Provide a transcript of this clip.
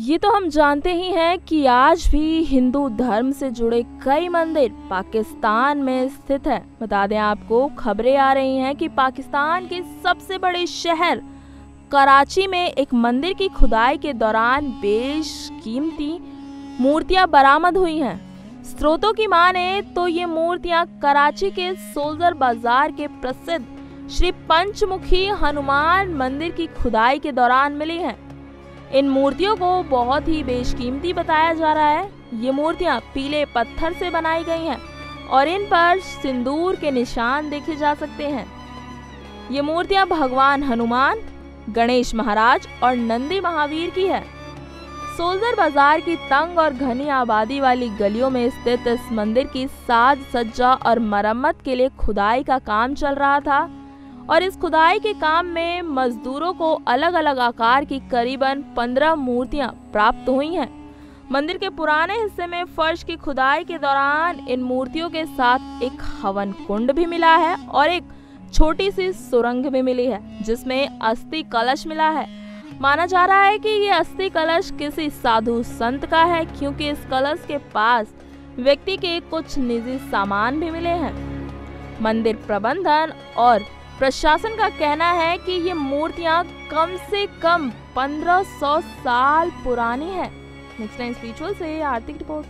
ये तो हम जानते ही हैं कि आज भी हिंदू धर्म से जुड़े कई मंदिर पाकिस्तान में स्थित है। बता दें आपको, खबरें आ रही हैं कि पाकिस्तान के सबसे बड़े शहर कराची में एक मंदिर की खुदाई के दौरान बेश कीमती मूर्तियाँ बरामद हुई हैं। स्रोतों की माने तो ये मूर्तियाँ कराची के सोल्जर बाज़ार के प्रसिद्ध श्री पंचमुखी हनुमान मंदिर की खुदाई के दौरान मिली हैं। इन मूर्तियों को बहुत ही बेशकीमती बताया जा रहा है। ये मूर्तियाँ पीले पत्थर से बनाई गई हैं और इन पर सिंदूर के निशान देखे जा सकते हैं। ये मूर्तियाँ भगवान हनुमान, गणेश महाराज और नंदी महावीर की है। सोलजर बाज़ार की तंग और घनी आबादी वाली गलियों में स्थित इस मंदिर की साज सज्जा और मरम्मत के लिए खुदाई का काम चल रहा था। और इस खुदाई के काम में मजदूरों को अलग अलग आकार की करीबन पंद्रह मूर्तियाँ प्राप्त हुई हैं। मंदिर के पुराने हिस्से में फर्श की खुदाई के दौरान इन मूर्तियों के साथ एक हवन कुंड भी मिला है और एक छोटी सी सुरंग भी मिली है, जिसमें अस्थि कलश मिला है। माना जा रहा है कि ये अस्थि कलश किसी साधु संत का है, क्योंकि इस कलश के पास व्यक्ति के कुछ निजी सामान भी मिले हैं। मंदिर प्रबंधन और प्रशासन का कहना है कि ये मूर्तियाँ कम से कम 1500 साल पुरानी है। नेक्स्ट टाइम स्पीचुअल से आर्थिक रिपोर्ट